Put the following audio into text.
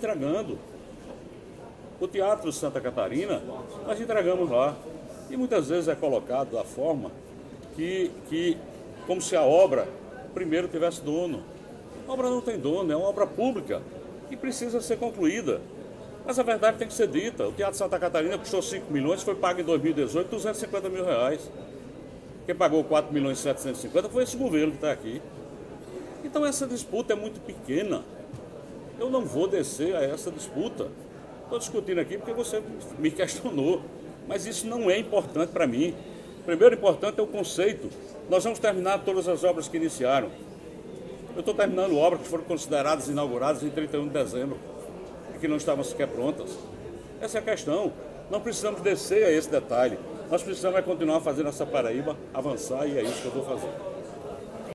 entregando. O Teatro Santa Catarina, nós entregamos lá. E muitas vezes é colocado da forma que, que como se a obra primeiro tivesse dono. A obra não tem dono, é uma obra pública e precisa ser concluída. Mas a verdade tem que ser dita. O Teatro Santa Catarina custou 5 milhões, foi pago em 2018 250 mil reais. Quem pagou 4 milhões e 750 foi esse governo que está aqui. Então essa disputa é muito pequena. Eu não vou descer a essa disputa. Estou discutindo aqui porque você me questionou. Mas isso não é importante para mim. Primeiro importante é o conceito. Nós vamos terminar todas as obras que iniciaram. Eu estou terminando obras que foram consideradas inauguradas em 31 de dezembro e que não estavam sequer prontas. Essa é a questão. Não precisamos descer a esse detalhe. Nós precisamos é continuar fazendo essa Paraíba avançar e é isso que eu vou fazer.